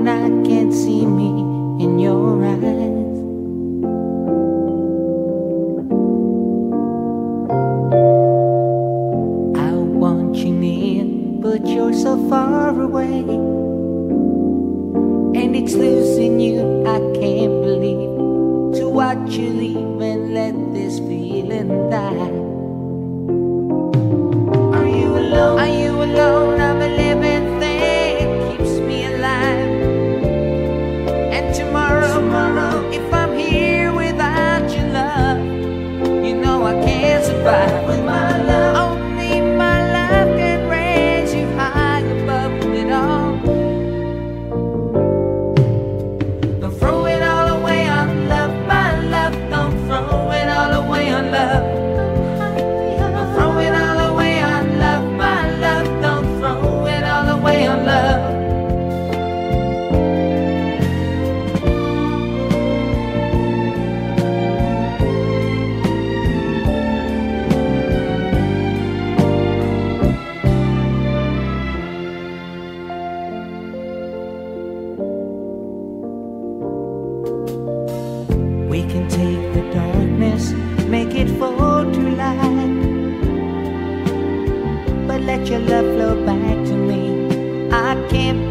when I can't see me in your eyes. I want you near, but you're so far away, and it's losing you. your love flow back to me. I can't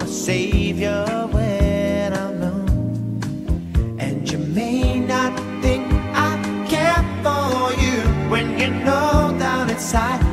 I'm a savior when I'm alone, And you may not think I care for you when you know down inside.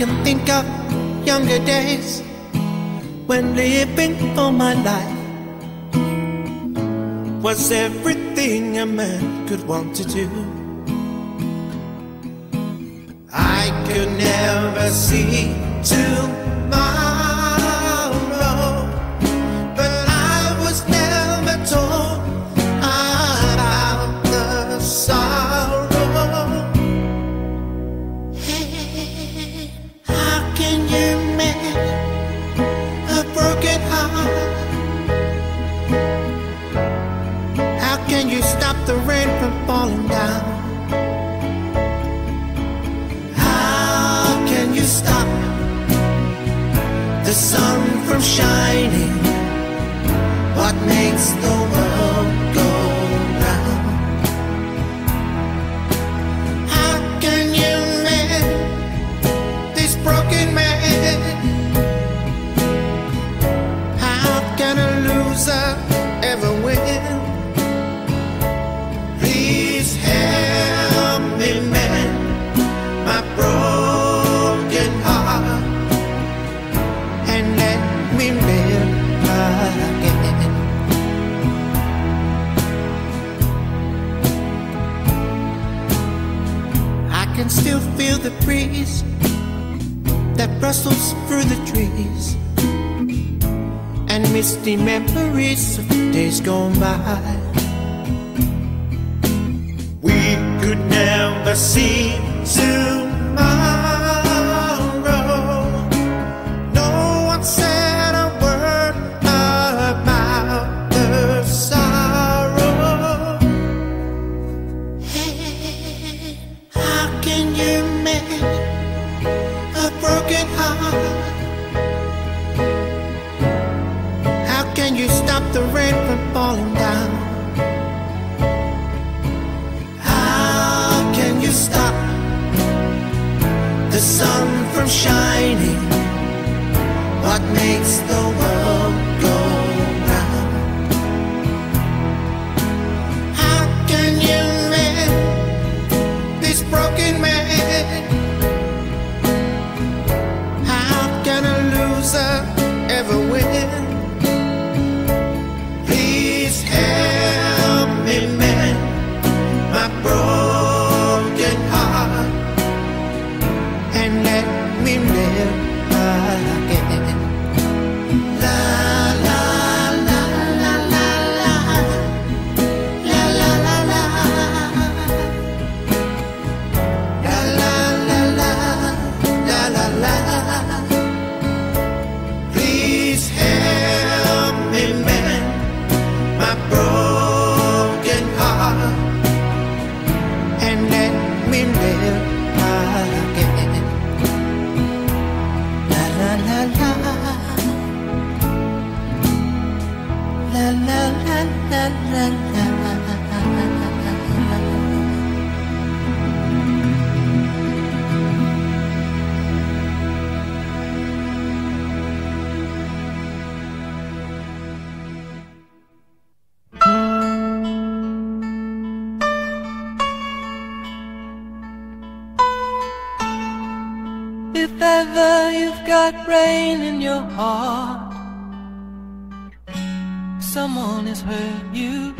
can think of younger days when living all my life was everything a man could want to do. I could never see too what makes the world misty memories of days gone by. We could never see. the sun from shining? What makes the world? Whenever you've got rain in your heart, someone has hurt you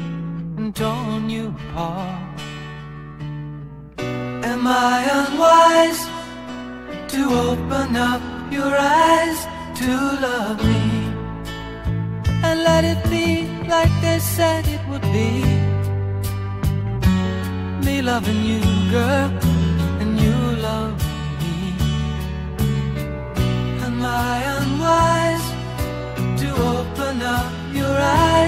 and torn you apart. Am I unwise to open up your eyes to love me and let it be like they said it would be? Me loving you, girl I unwise to open up your eyes?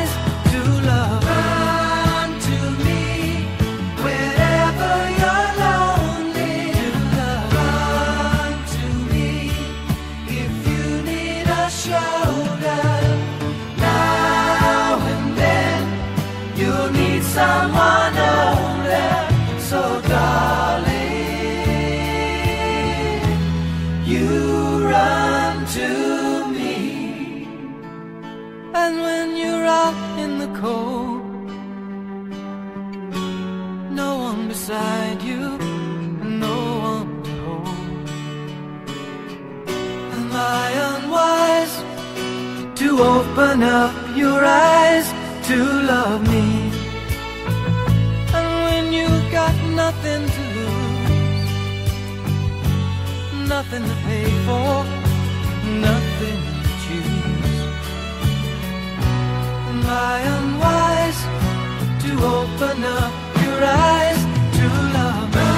open up your eyes to love me. And when you got nothing to lose, nothing to pay for, nothing to choose. Am I unwise to open up your eyes to love me?